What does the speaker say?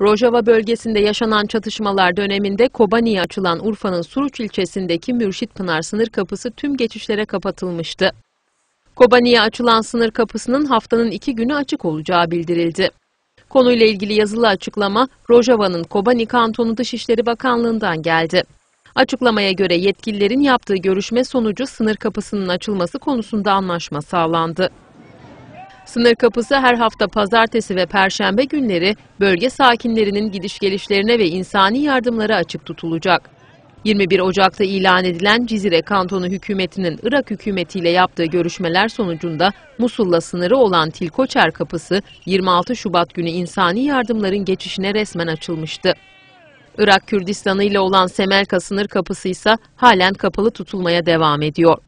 Rojava bölgesinde yaşanan çatışmalar döneminde Kobani'ye açılan Urfa'nın Suruç ilçesindeki Mürşit Pınar sınır kapısı tüm geçişlere kapatılmıştı. Kobani'ye açılan sınır kapısının haftanın iki günü açık olacağı bildirildi. Konuyla ilgili yazılı açıklama Rojava'nın Kobani Kantonu Dışişleri Bakanlığı'ndan geldi. Açıklamaya göre yetkililerin yaptığı görüşme sonucu sınır kapısının açılması konusunda anlaşma sağlandı. Sınır kapısı her hafta pazartesi ve perşembe günleri bölge sakinlerinin gidiş gelişlerine ve insani yardımlara açık tutulacak. 21 Ocak'ta ilan edilen Cizire Kantonu hükümetinin Irak hükümetiyle yaptığı görüşmeler sonucunda Musul'la sınırı olan Tilkoçer kapısı 26 Şubat günü insani yardımların geçişine resmen açılmıştı. Irak Kürdistanı ile olan Semelka sınır kapısı ise halen kapalı tutulmaya devam ediyor.